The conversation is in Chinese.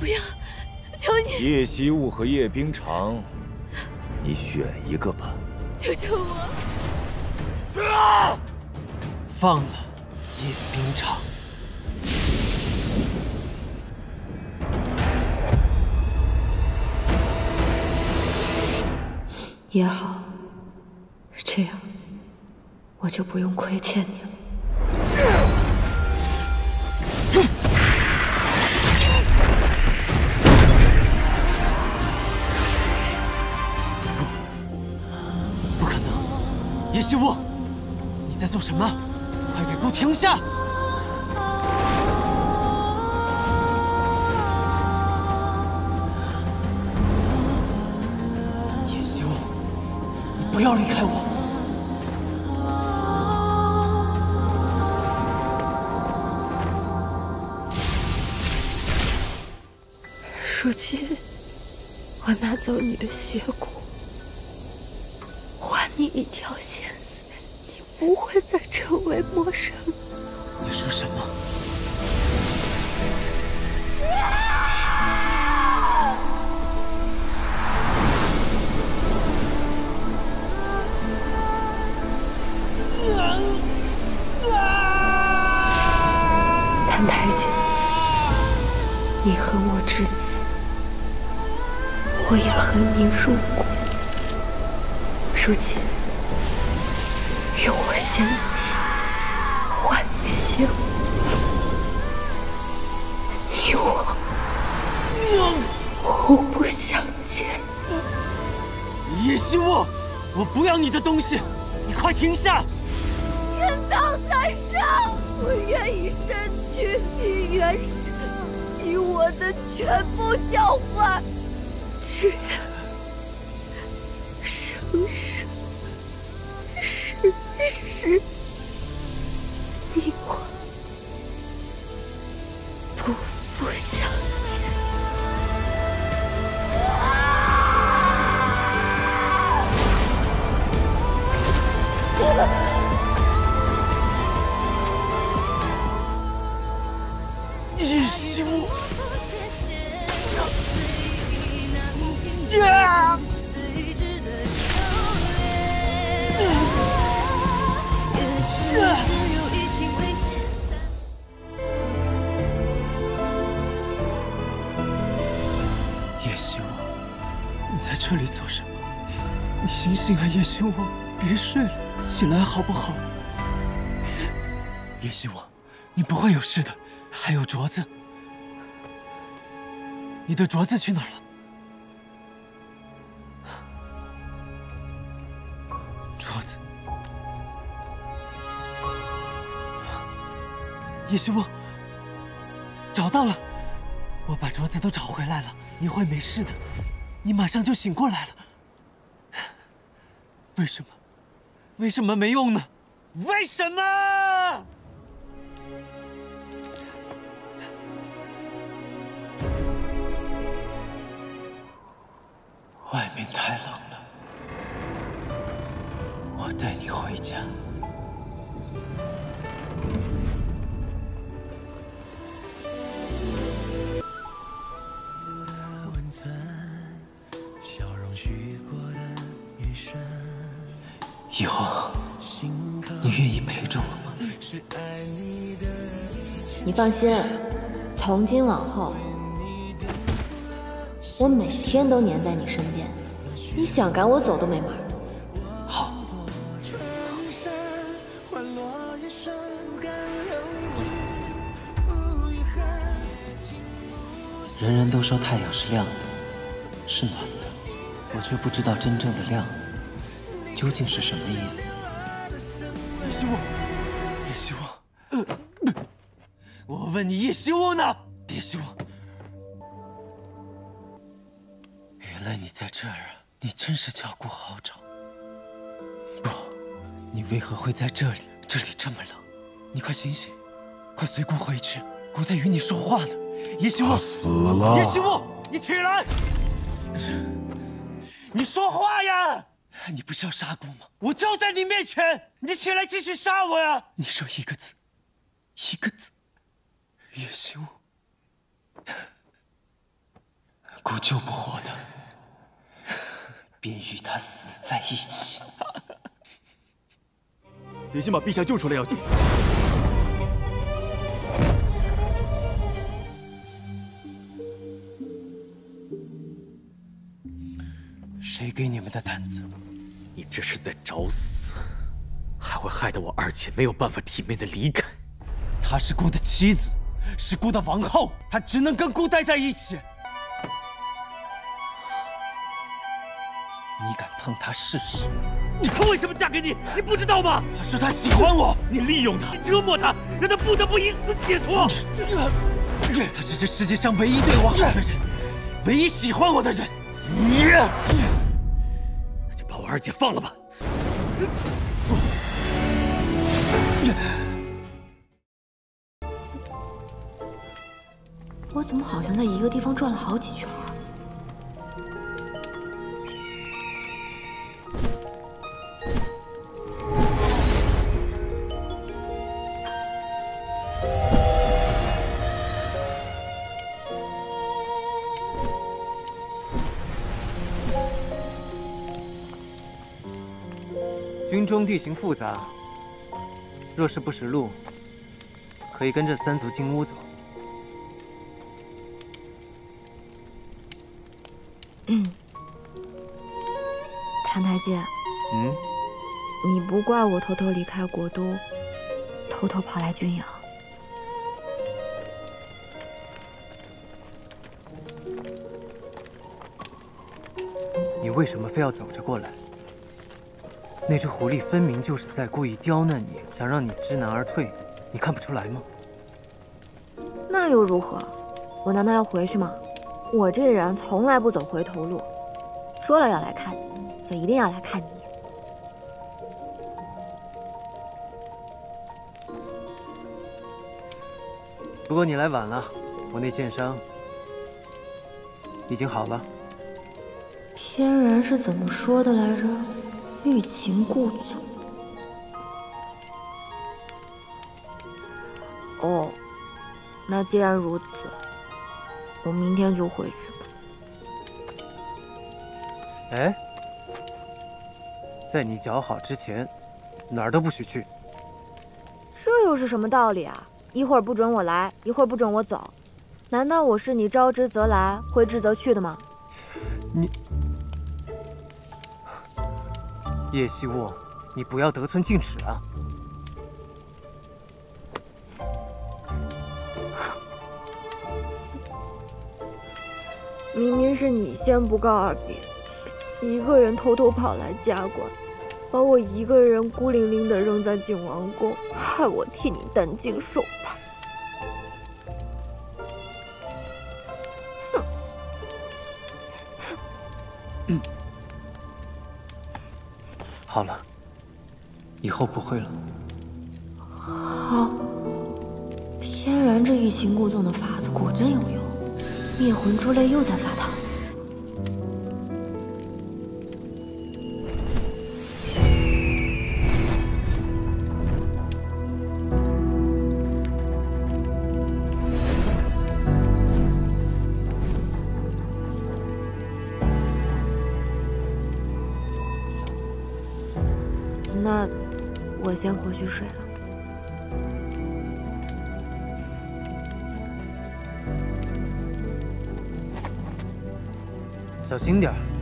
不要，求你！叶惜雾和叶冰裳，你选一个吧。求求我！放了叶冰裳。也好，这样我就不用亏欠你了。叶希雾，你在做什么？快给姑停下！叶西雾，你不要离开我，如今我拿走你的血骨，不会再成为陌生。你说什么？太监，你恨我至此，我也恨你入骨。如今，仙死换你血骨，你我互不相见你。叶希雾，我不要你的东西，你快停下！天道在上，我愿意身躯与元神，以我的全部交换，只愿生生世醒醒啊，叶希雾，别睡了，起来好不好？叶希雾，你不会有事的。还有镯子，你的镯子去哪儿了？镯子，叶希雾，找到了，我把镯子都找回来了，你会没事的，你马上就醒过来了。为什么？为什么没用呢？为什么？以后你愿意陪着我吗？你放心，从今往后。我每天都黏在你身边，你想赶我走都没门。好。人人都说太阳是亮的，是暖的，我却不知道真正的亮究竟是什么意思。叶希雾，叶希雾，我问你，叶希雾呢？叶希雾。原来你在这儿啊！你真是叫姑好找。不，你为何会在这里？这里这么冷，你快醒醒，快随姑回去，姑在与你说话呢。叶希雾死了。叶希雾，你起来！你说话呀！你不是要杀姑吗？我就在你面前，你起来继续杀我呀！你说一个字，一个字。叶心武，姑救不活的，便与他死在一起。得先把陛下救出来要紧。这是在找死，还会害得我二姐没有办法体面的离开。她是姑的妻子，是姑的王后，她只能跟姑待在一起。你敢碰她试试？她为什么嫁给你？你不知道吗？她说她喜欢我，你利用她，折磨她，让她不得不以死解脱。她是这世界上唯一对我好的人，唯一喜欢我的人。你，把我二姐放了吧。我怎么好像在一个地方转了好几圈？军中地形复杂，若是不识路，可以跟着三族金乌走。嗯，谭台阶，嗯，你不怪我偷偷离开国都，偷偷跑来军营？你为什么非要走着过来？那只狐狸分明就是在故意刁难你，想让你知难而退，你看不出来吗？那又如何？我难道要回去吗？我这人从来不走回头路，说了要来看你，就一定要来看你。不过你来晚了，我那剑伤已经好了。天然是怎么说的来着？欲擒故纵。哦，那既然如此，我明天就回去吧。哎，在你脚好之前，哪儿都不许去。这又是什么道理啊？一会儿不准我来，一会儿不准我走，难道我是你招之则来，挥之则去的吗？你。叶希沃，你不要得寸进尺啊！明明是你先不告而别，一个人偷偷跑来加官，把我一个人孤零零的扔在景王宫，害我替你担惊受怕。好了，以后不会了。好，翩然这欲擒故纵的法子果真有用，灭魂珠泪又在发那我先回去睡了。小心点儿。